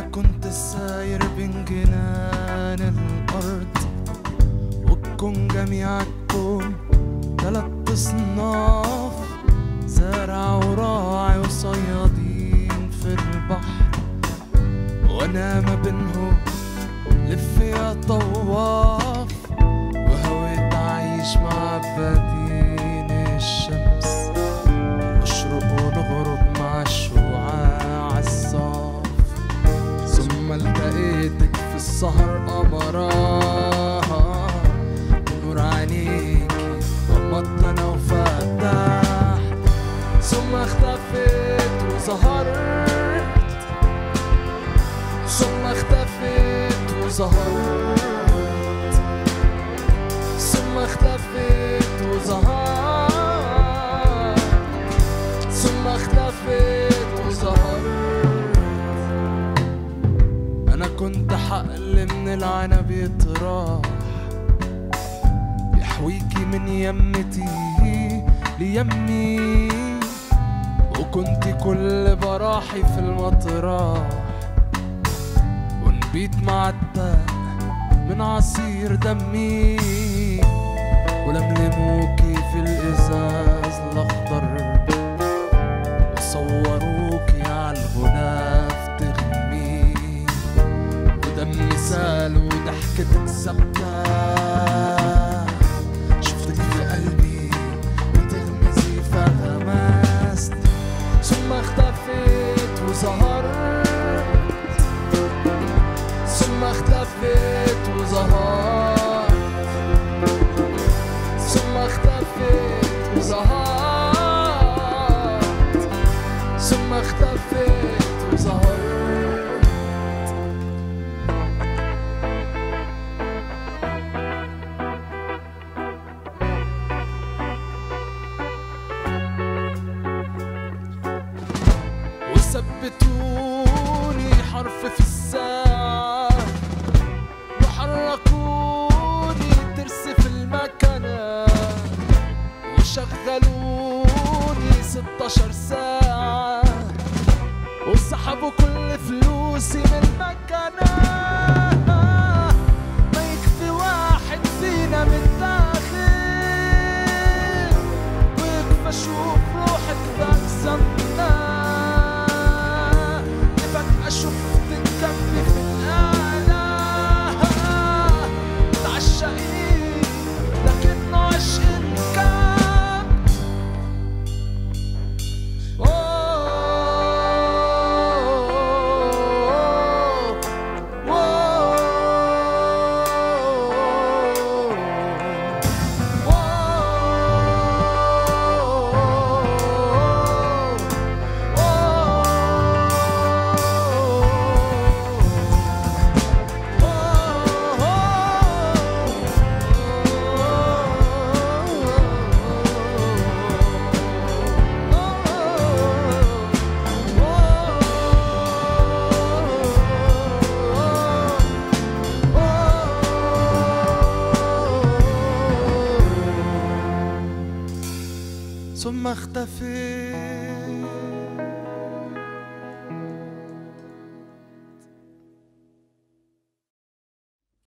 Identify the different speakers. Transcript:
Speaker 1: كنت ساير بين جنان الأرض والكون جميعكم تلات أصناف زارع وراعي وصيادين في البحر. وأنا ما بينهم قمرات نور عينيكي غمضت أنا وفتحت. ثم اختفيت ثم اختفيت وظهرت. العنب يطرح يحويكي من يمتي ليمي. وكنت كل براحي في المطرح ونبيت معتق من عصير دمي. ولملموكي وضحكتك ثابتة. شفتك في قلبي بتغمزي فغمست ثم اختفيت وظهرت. ثم اختفيت. وثبتوني حرف في الساعة وحركوني ترس في المكنة. وشغلوني 16 ساعة. وسحبوا كل فلوسي من المكنة. ثم اختفيت